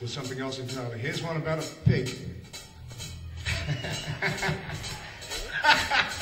with something else entirely. Here's one about a pig.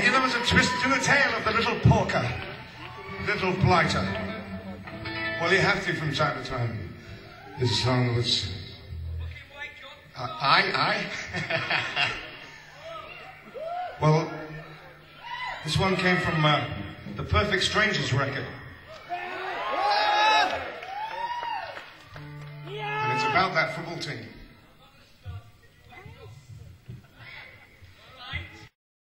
Thank you. There was a twist to the tale of the little porker, little blighter. Well, you have to from time to time. This song was. Uh, I, I. well, this one came from uh, the Perfect Strangers record. And it's about that football team.